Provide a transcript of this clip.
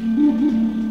Música